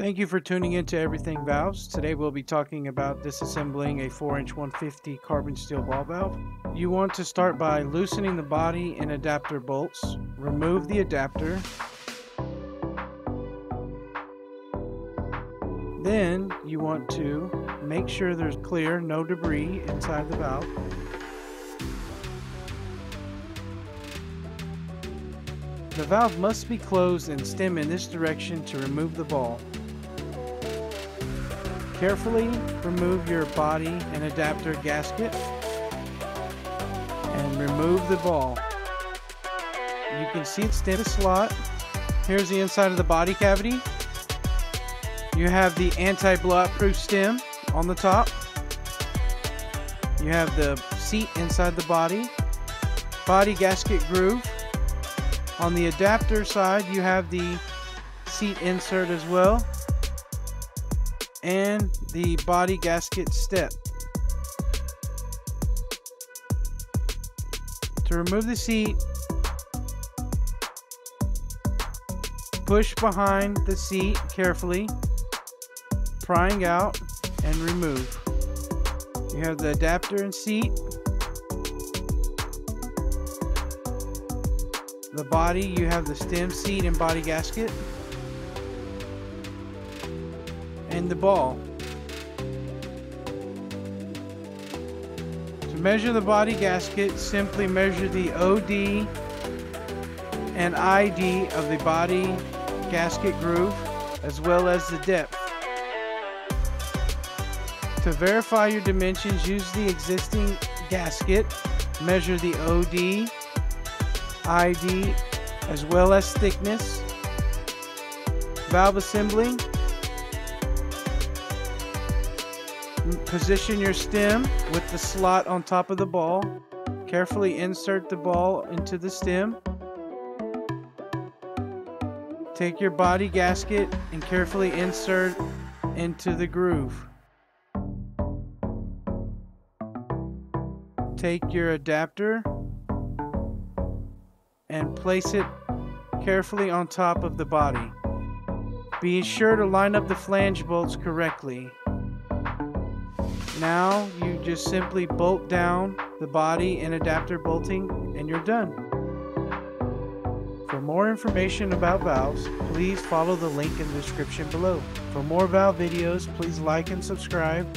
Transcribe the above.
Thank you for tuning in to Everything Valves. Today we'll be talking about disassembling a 4-inch 150 carbon steel ball valve. You want to start by loosening the body and adapter bolts. Remove the adapter. Then you want to make sure there's clear, no debris inside the valve. The valve must be closed and stem in this direction to remove the ball. Carefully remove your body and adapter gasket and remove the ball. You can see it stem slot. Here's the inside of the body cavity. You have the anti-blowout proof stem on the top. You have the seat inside the body. Body gasket groove. On the adapter side, you have the seat insert as well and the body gasket step. To remove the seat, push behind the seat carefully, prying out and remove. You have the adapter and seat, the body, you have the stem seat and body gasket, and the ball. To measure the body gasket, simply measure the OD and ID of the body gasket groove as well as the depth. To verify your dimensions, use the existing gasket, measure the OD, ID, as well as thickness. Valve assembling, Position your stem with the slot on top of the ball. Carefully insert the ball into the stem. Take your body gasket and carefully insert into the groove. Take your adapter and place it carefully on top of the body. Be sure to line up the flange bolts correctly. Now you just simply bolt down the body and adapter bolting and you're done. For more information about valves, please follow the link in the description below. For more valve videos, please like and subscribe.